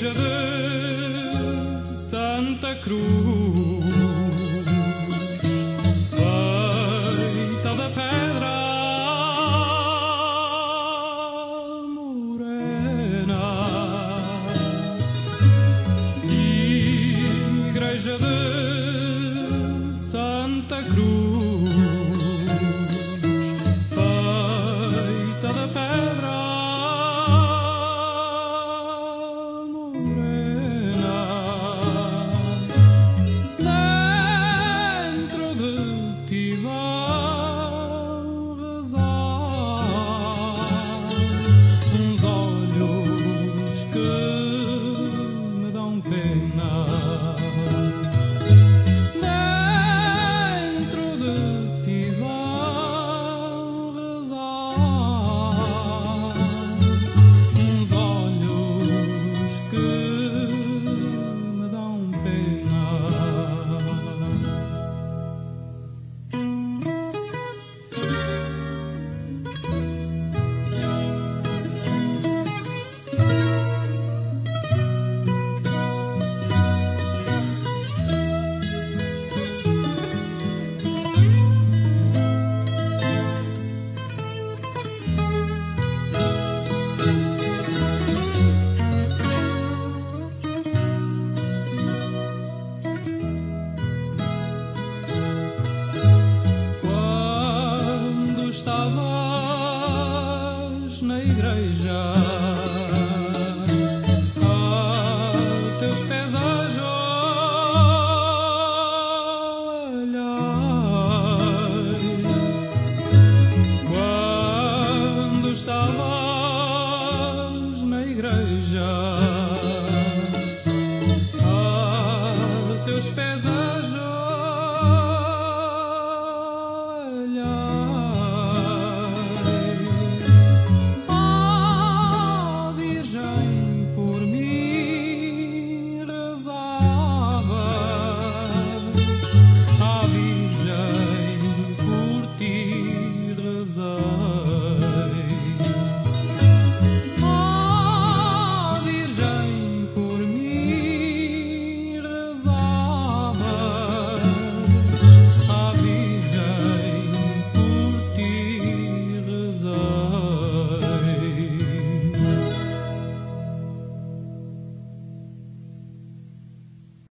igreja de Santa Cruz. Feita da pedra morena, igreja de Santa Cruz. paz na igreja. sun.